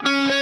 Mm-hmm.